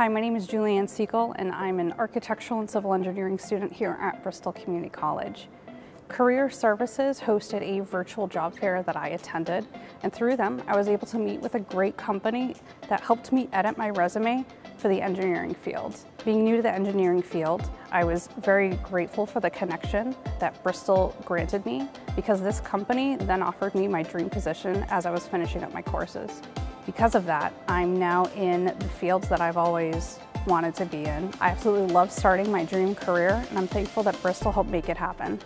Hi, my name is Julianne Siegel and I'm an architectural and civil engineering student here at Bristol Community College. Career Services hosted a virtual job fair that I attended and through them I was able to meet with a great company that helped me edit my resume for the engineering field. Being new to the engineering field, I was very grateful for the connection that Bristol granted me because this company then offered me my dream position as I was finishing up my courses. Because of that, I'm now in the fields that I've always wanted to be in. I absolutely love starting my dream career and I'm thankful that Bristol helped make it happen.